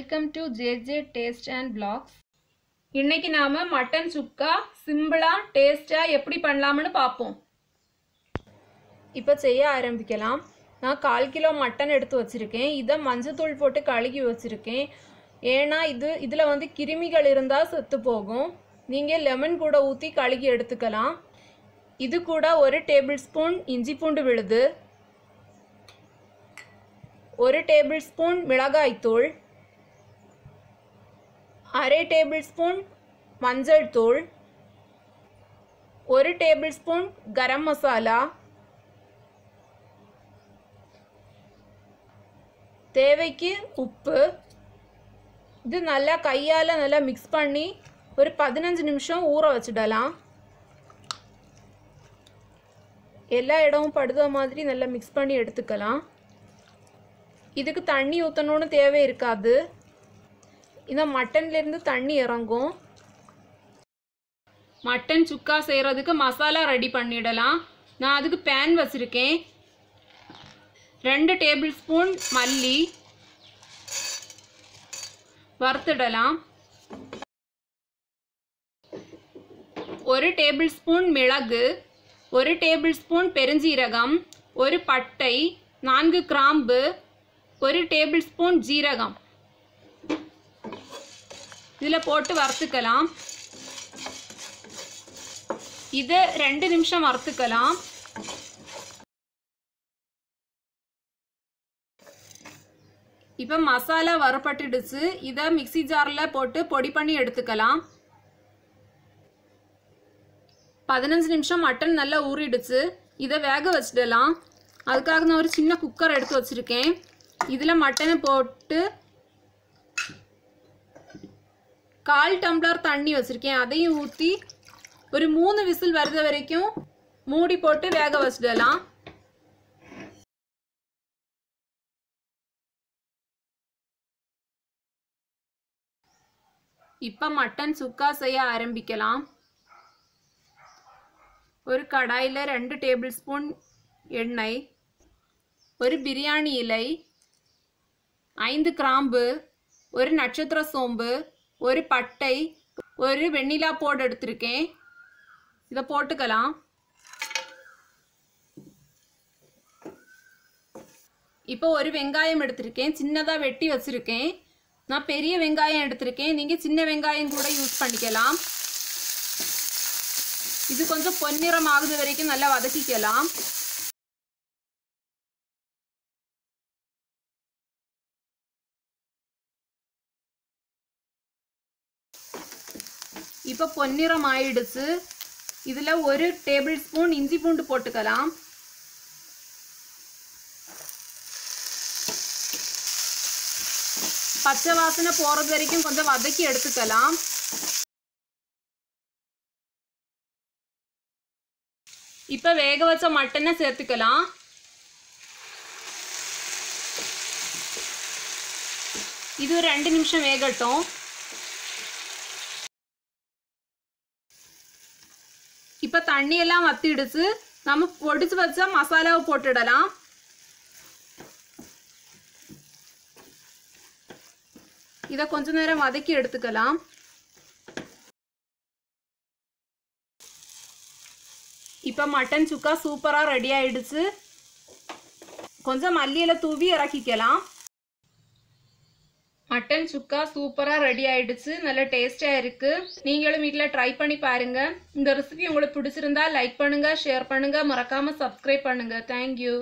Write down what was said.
Welcome to JJ taste and blogs. இன்னைக்கு நாம mutton சுக்கா சிம்பிளா டேஸ்டா எப்படி பண்ணலாம்னு பார்ப்போம். இப்போ செய்ய ஆரம்பிக்கலாம். நான் கால் கிலோ மட்டன் எடுத்து வச்சிருக்கேன். இதை மஞ்சத்தூள் போட்டு கழுகி வச்சிருக்கேன். ஏன்னா இது இதில் வந்து கிருமிகள் இருந்தால் செத்து போகும். நீங்கள் லெமன் கூட ஊற்றி கழுகி எடுத்துக்கலாம். இது கூட ஒரு டேபிள் ஸ்பூன் இஞ்சி பூண்டு விழுது. ஒரு டேபிள் ஸ்பூன் மிளகாய்த்தூள் அரை டேபிள் ஸ்பூன் மஞ்சள் தூள் ஒரு டேபிள் ஸ்பூன் கரம் மசாலா தேவைக்கு உப்பு. இது நல்லா கையால் நல்லா மிக்ஸ் பண்ணி ஒரு பதினஞ்சு நிமிஷம் ஊற வச்சிடலாம். எல்லா இடமும் படுத மாதிரி நல்லா மிக்ஸ் பண்ணி எடுத்துக்கலாம். இதுக்கு தண்ணி ஊற்றணும்னு தேவை இருக்காது. இந்த மட்டன்லேருந்து தண்ணி இறங்கும். மட்டன் சுக்கா செய்கிறதுக்கு மசாலா ரெடி பண்ணிடலாம். நான் அதுக்கு பேன் வச்சுருக்கேன். ரெண்டு டேபிள் ஸ்பூன் மல்லி. வறுத்துடலாம். ஒரு டேபிள் ஸ்பூன் மிளகு. ஒரு டேபிள் ஸ்பூன் பெருஞ்சீரகம். ஒரு பட்டை. நான்கு கிராம்பு. ஒரு டேபிள் ஸ்பூன் ஜீரகம். இதில் போட்டு வறுத்துக்கலாம் இது ரெண்டு நிமிஷம் வறுத்துக்கலாம் இப்போ மசாலா வறுபட்டுடுச்சு இதை மிக்சி ஜாரில் போட்டு பொடி பண்ணி எடுத்துக்கலாம் பதினஞ்சு நிமிஷம் மட்டன் நல்லா ஊறிடுச்சு இதை வேக வச்சிடலாம் அதுக்காக நான் ஒரு சின்ன குக்கர் எடுத்து வச்சுருக்கேன் இதில் மட்டனை போட்டு கால் டம்ளர் தண்ணி வச்சுருக்கேன். அதையும் ஊற்றி ஒரு மூணு விசில் வருத வரைக்கும் மூடி போட்டு வேக வச்சிடலாம். இப்போ மட்டன் சுக்கா செய்ய ஆரம்பிக்கலாம். ஒரு கடாயில் ரெண்டு டேபிள் ஸ்பூன் எண்ணெய் ஒரு பிரியாணி இலை ஐந்து கிராம்பு ஒரு நட்சத்திர சோம்பு ஒரு பட்டை ஒரு வெண்ணிலா போடு எடுத்திருக்கேன். இதை போட்டுக்கலாம். இப்போ ஒரு வெங்காயம் எடுத்திருக்கேன். சின்னதாக வெட்டி வச்சுருக்கேன். நான் பெரிய வெங்காயம் எடுத்திருக்கேன். நீங்கள் சின்ன வெங்காயம் கூட யூஸ் பண்ணிக்கலாம். இது கொஞ்சம் பொன்னிறம் ஆகுது வரைக்கும் நல்லா வதக்கிக்கலாம். இப்போ பொன்னிறம் ஆயிடுச்சு. இதில் ஒரு டேபிள் ஸ்பூன் இஞ்சி பூண்டு போட்டுக்கலாம். பச்சை வாசனை போகிறது வரைக்கும் கொஞ்சம் வதக்கி எடுத்துக்கலாம். இப்போ வேக வச்ச மட்டனை சேர்த்துக்கலாம். இது ஒரு ரெண்டு நிமிஷம் வேகட்டும். இப்போ தண்ணியெல்லாம் வத்திடுச்சு. நம்ம பொடிச்சு வச்ச மசாலாவை போட்டுடலாம். இதை கொஞ்ச நேரம் வதக்கி எடுத்துக்கலாம். இப்போ மட்டன் சுக்கா சூப்பராக ரெடி ஆயிடுச்சு. கொஞ்சம் மல்லியில் தூவி இறக்கிக்கலாம். மட்டன் சுக்கா சூப்பராக ரெடி ஆயிடுச்சு. நல்ல டேஸ்டாக இருக்குது நீங்களும் வீட்டில் ட்ரை பண்ணி பாருங்கள் இந்த ரெசிபி உங்களுக்கு பிடிச்சிருந்தா லைக் பண்ணுங்கள் ஷேர் பண்ணுங்கள் மறக்காமல் சப்ஸ்கிரைப் பண்ணுங்கள் தேங்க்யூ